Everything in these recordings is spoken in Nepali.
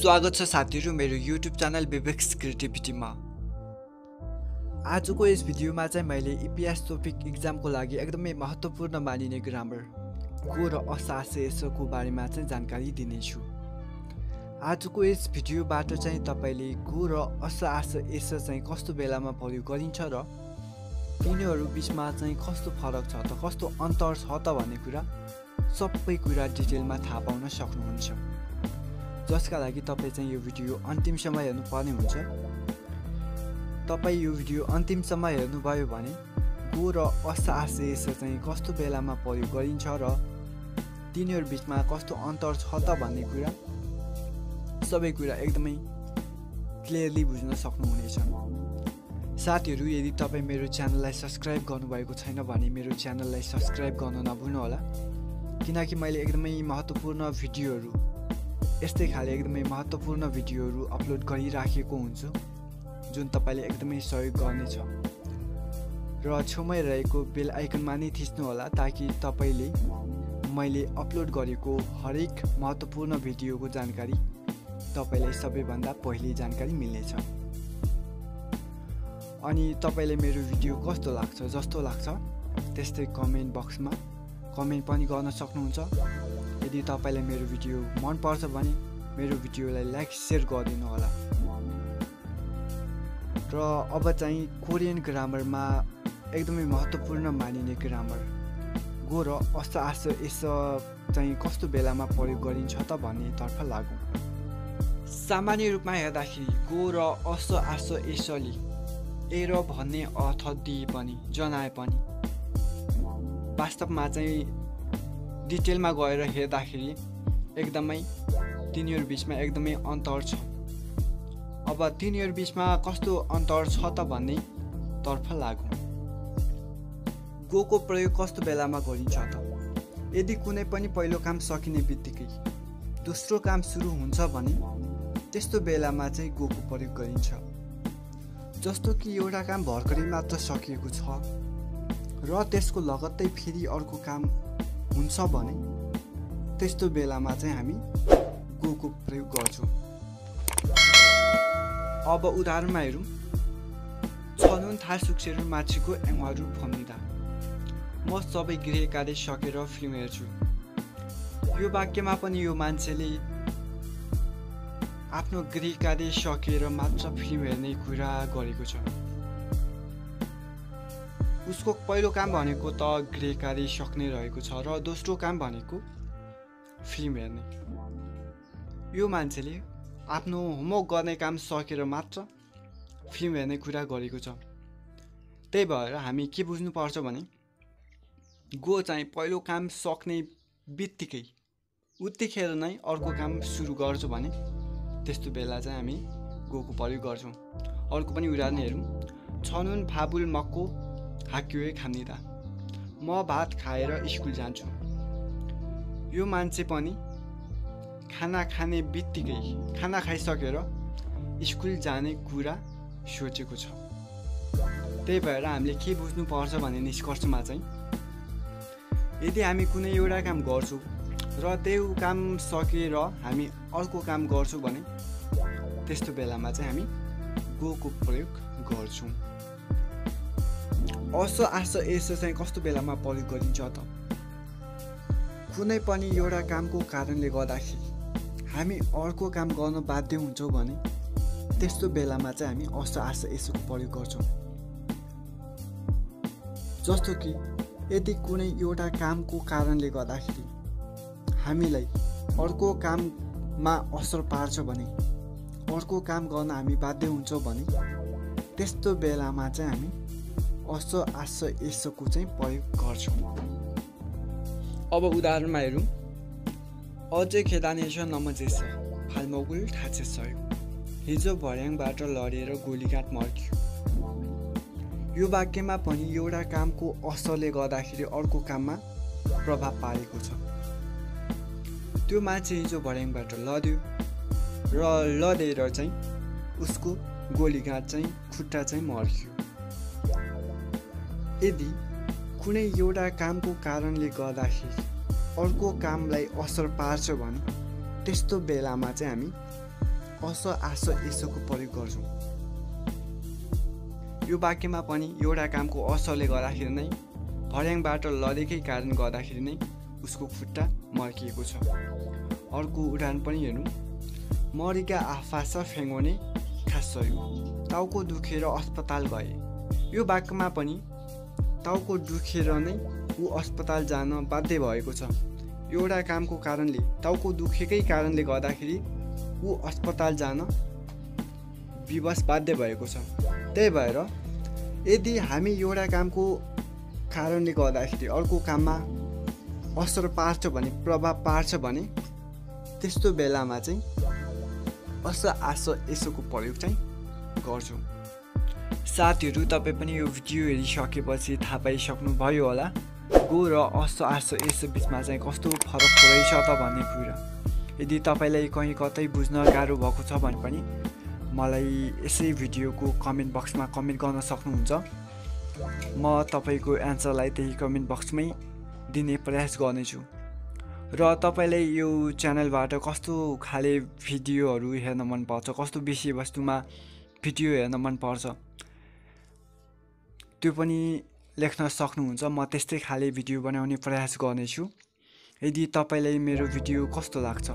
स्वागत छ साथीहरू मेरो युट्युब च्यानल विवेक्स क्रिएटिभिटीमा। आजको यस भिडियोमा चाहिँ मैले इपिएस टपिक इक्जामको लागि एकदमै महत्त्वपूर्ण मानिने ग्रामर को र असासेसको बारेमा चाहिँ जानकारी दिनेछु। आजको यस भिडियोबाट चाहिँ तपाईँले गो र असास एस चाहिँ कस्तो बेलामा प्रयोग गरिन्छ र तिनीहरू बिचमा चाहिँ कस्तो फरक छ त कस्तो अन्तर छ त भन्ने कुरा सबै कुरा डिटेलमा थाहा पाउन सक्नुहुन्छ। जसका लागि तपाईँ चाहिँ यो भिडियो अन्तिमसम्म हेर्नुपर्ने हुन्छ। तपाईँ यो भिडियो अन्तिमसम्म हेर्नुभयो भने गो र असासेस चाहिँ कस्तो बेलामा प्रयोग गरिन्छ र तिनीहरू बिचमा कस्तो अन्तर छ त भन्ने कुरा सबै कुरा एकदमै क्लियरली बुझ्न सक्नुहुनेछ। साथीहरू यदि तपाईँ मेरो च्यानललाई सब्सक्राइब गर्नुभएको छैन भने मेरो च्यानललाई सब्सक्राइब गर्न नभुल्नुहोला किनकि मैले एकदमै महत्त्वपूर्ण भिडियोहरू यस्तै खाले एकदमै महत्त्वपूर्ण भिडियोहरू अपलोड गरिराखेको हुन्छु जुन तपाईँले एकदमै सहयोग गर्नेछ। र छेउमै रहेको बेल आइकनमा नै थिच्नुहोला ताकि तपाईँले मैले अपलोड गरेको हरेक महत्त्वपूर्ण भिडियोको जानकारी तपाईँलाई सबैभन्दा पहिले जानकारी मिल्नेछ। अनि तपाईँलाई मेरो भिडियो कस्तो लाग्छ जस्तो लाग्छ त्यस्तै कमेन्ट बक्समा कमेन्ट पनि गर्न सक्नुहुन्छ। यदि तपाईँलाई मेरो भिडियो मनपर्छ भने मेरो भिडियोलाई लाइक सेयर गरिदिनु होला। र अब चाहिँ कोरियन ग्रामरमा एकदमै महत्त्वपूर्ण मानिने ग्रामर गो र अस आस यस चाहिँ कस्तो बेलामा प्रयोग गरिन्छ त भन्नेतर्फ लागु। सामान्य रूपमा हेर्दाखेरि गो र अस आस यसले एर भन्ने अर्थ दिए पनि जनाए पनि। वास्तवमा चाहिँ डिटेलमा गएर हेर्दाखेरि एकदमै तिनीहरू बिचमा एकदमै अन्तर छ। अब तिनीहरू बिचमा कस्तो अन्तर छ त भन्ने तर्फ लागु। गोको प्रयोग कस्तो बेलामा गरिन्छ त? यदि कुनै पनि पहिलो काम सकिने बित्तिकै दोस्रो काम सुरु हुन्छ भने त्यस्तो बेलामा चाहिँ गोको प्रयोग गरिन्छ। जस्तो कि एउटा काम भर्खरै मात्र सकिएको छ र त्यसको लगत्तै फेरि अर्को काम हुन्छ भने त्यस्तो बेलामा चाहिँ हामी गोको प्रयोग गर्छौँ। अब उदाहरणमा हेरौँ छनुन थाहा सुक्सेर माछीको एङ्वारू फम्निँदा म सबै गृह कार्य सकेर फिल्म हेर्छु। यो वाक्यमा पनि यो मान्छेले आफ्नो गृह कार्य सकेर मात्र फिल्म हेर्ने कुरा गरेको छ। उसको पहिलो काम भनेको त गृह कार्य सक्ने रहेको छ र दोस्रो काम भनेको फिल्म हेर्ने। यो मान्छेले आफ्नो होमवर्क गर्ने काम सकेर मात्र फिल्म हेर्ने कुरा गरेको छ। त्यही भएर हामी के बुझ्नुपर्छ भने गो चाहिँ पहिलो काम सक्ने बित्तिकै उत्तिखेर नै अर्को काम सुरु गर्छु भने त्यस्तो बेला चाहिँ हामी गोको प्रयोग गर्छौँ। अर्को पनि उदाहरण हेरौँ। छनुन फाबुल मक्को हाक्यो खानिदा म भात खाएर स्कुल जान्छु। यो मान्छे पनि खाना खाने बित्तिकै खाना खाइसकेर स्कुल जाने कुरा सोचेको छ। त्यही भएर हामीले के बुझ्नुपर्छ भने निष्कर्षमा चाहिँ यदि हामी कुनै एउटा काम गर्छौँ र त्यो काम सकेर हामी अर्को काम गर्छौँ भने त्यस्तो बेलामा चाहिँ हामी गोको प्रयोग गर्छौँ। असो आस यसो चाहिँ कस्तो बेलामा प्रयोग गरिन्छ त? कुनै पनि एउटा कामको कारणले गर्दाखेरि हामी अर्को काम गर्न बाध्य हुन्छौँ भने त्यस्तो बेलामा चाहिँ हामी अस आस यसोको प्रयोग गर्छौँ। जस्तो कि यदि कुनै एउटा कामको कारणले गर्दाखेरि हामीलाई अर्को काममा असर पार्छ भने अर्को काम गर्न हामी बाध्य हुन्छौँ भने त्यस्तो बेलामा चाहिँ हामी अस आस यसोको चाहिँ प्रयोग गर्छौँ। अब उदाहरणमा हेरौँ। अझै खेदानेछ नमजेछ फालमगुल ठाचे सहयोग हिजो भर्याङबाट लडेर गोलीघाट मर्क्यो। यो वाक्यमा पनि एउटा कामको असरले गर्दाखेरि अर्को काममा प्रभाव पारेको छ। त्यो मान्छे हिजो भर्याङबाट लड्यो र लडेर चाहिँ उसको गोलीघाट चाहिँ खुट्टा चाहिँ मर्क्यो यदि कुनै एउटा कामको कारणले गर्दाखेरि अर्को कामलाई असर पार्छ भने त्यस्तो बेलामा चाहिँ हामी अस आस यसोको प्रयोग गर्छौँ। यो वाक्यमा पनि एउटा कामको असरले गर्दाखेरि नै भर्याङबाट लडेकै कारण गर्दाखेरि नै उसको खुट्टा मर्किएको छ। अर्को उदाहरण पनि हेर्नु। मरिका आफास फेङ्गोने खास टाउको दुखेर अस्पताल गए। यो वाक्यमा पनि टाउको दुखेर नै ऊ अस्पताल जान बाध्य भएको छ। एउटा कामको कारणले टाउको दुखेकै कारणले गर्दाखेरि ऊ अस्पताल जान विवश बाध्य भएको छ। त्यही भएर यदि हामी एउटा कामको कारणले गर्दाखेरि अर्को काममा असर पार्छ भने प्रभाव पार्छ भने त्यस्तो बेलामा चाहिँ अस आस यसोको प्रयोग चाहिँ गर्छौँ। साथीहरू तपाईँ पनि यो भिडियो हेरिसकेपछि थाहा पाइसक्नुभयो होला गो र असो आसो यसो बिचमा चाहिँ कस्तो फरक रहेछ त भन्ने कुरा। यदि तपाईँलाई कहीँ कतै बुझ्न गाह्रो भएको छ भने पनि मलाई यसै भिडियोको कमेन्ट बक्समा कमेन्ट गर्न सक्नुहुन्छ। म तपाईँको एन्सरलाई त्यही कमेन्ट बक्समै दिने प्रयास गर्नेछु। र तपाईँलाई यो च्यानलबाट कस्तो खाले भिडियोहरू हेर्न मनपर्छ कस्तो विषयवस्तुमा भिडियो हेर्न मनपर्छ त्यो पनि लेख्न सक्नुहुन्छ। म त्यस्तै खाले भिडियो बनाउने प्रयास गर्नेछु। यदि तपाईँलाई मेरो भिडियो कस्तो लाग्छ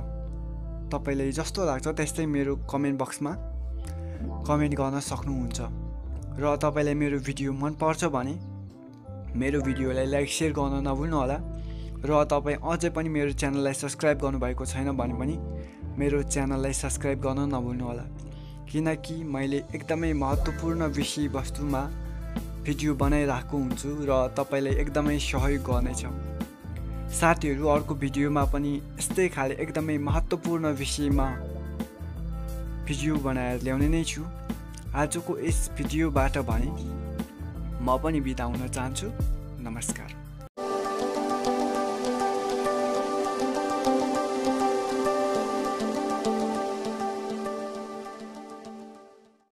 तपाईँलाई जस्तो लाग्छ त्यस्तै मेरो कमेन्ट बक्समा कमेन्ट गर्न सक्नुहुन्छ। र तपाईँलाई मेरो भिडियो मनपर्छ भने मेरो भिडियोलाई लाइक सेयर गर्न नभुल्नु होला। र तपाईँ अझै पनि मेरो च्यानललाई सब्सक्राइब गर्नुभएको छैन भने पनि मेरो च्यानललाई सब्सक्राइब गर्न नभुल्नु होला। किनकि मैले एकदमै महत्त्वपूर्ण विषयवस्तुमा भिडियो बनाइरहेको हुन्छु र तपाईँलाई एकदमै सहयोग गर्नेछ। साथीहरू अर्को भिडियोमा पनि यस्तै खाले एकदमै महत्त्वपूर्ण विषयमा भिडियो बनाएर ल्याउने नै छु। आजको यस भिडियोबाट भने म पनि बिदा हुन चाहन्छु। नमस्कार।